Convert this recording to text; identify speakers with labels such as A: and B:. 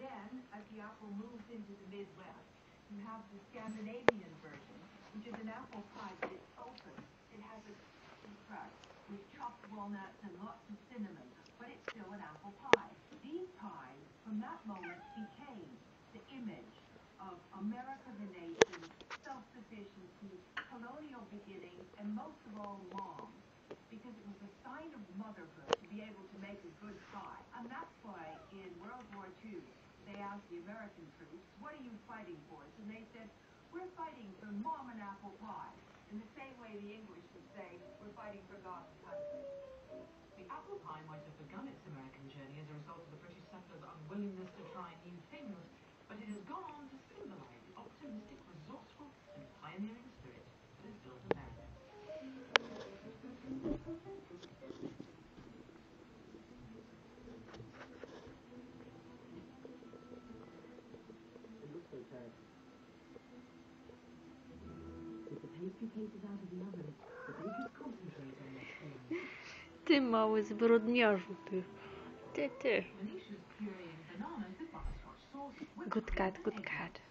A: Then, as the apple moves into the Midwest, you have the Scandinavian version, which is an apple pie, it's open. It has a crust with chopped walnuts and lots of cinnamon, but it's still an apple pie. These pies, from that moment, became the image of America the nation, self-sufficiency, colonial beginnings, and most of all, moms. Because it was a sign of motherhood to be able to make a good pie. And that's why in World War II, they asked the American troops, what are you fighting for? And they said, we're fighting for mom and apple pie. In the same way the English would say, we're fighting for God's country.
B: The apple pie might have begun its American journey as a result of the British settlers' unwillingness to try new things,
C: serve. With the pastry cases out of the oven, the on.
D: Ty mały zbrodniarzu, ty. Ty, ty. Good cat, good cat.